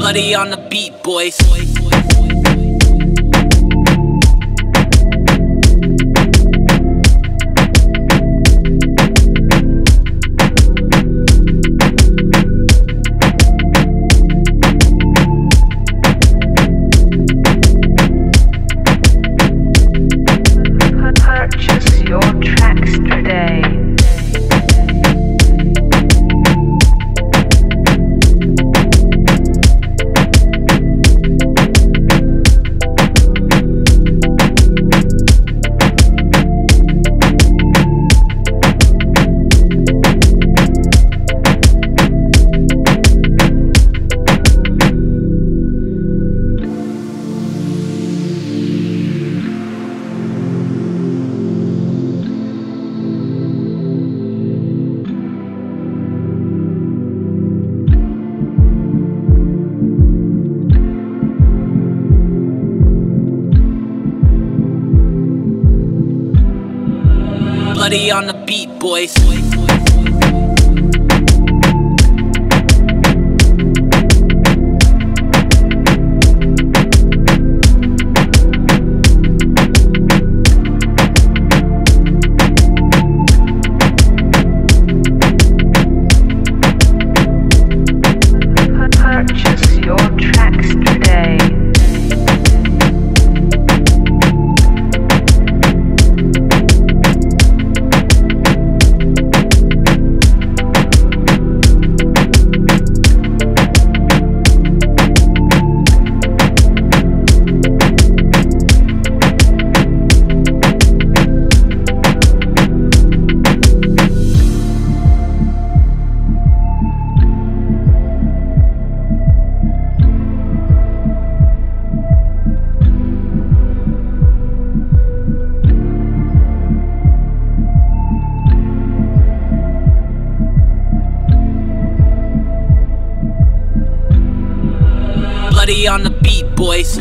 Bloody on the beat, boys. Bloody on the beat, boys. On the beat, boys.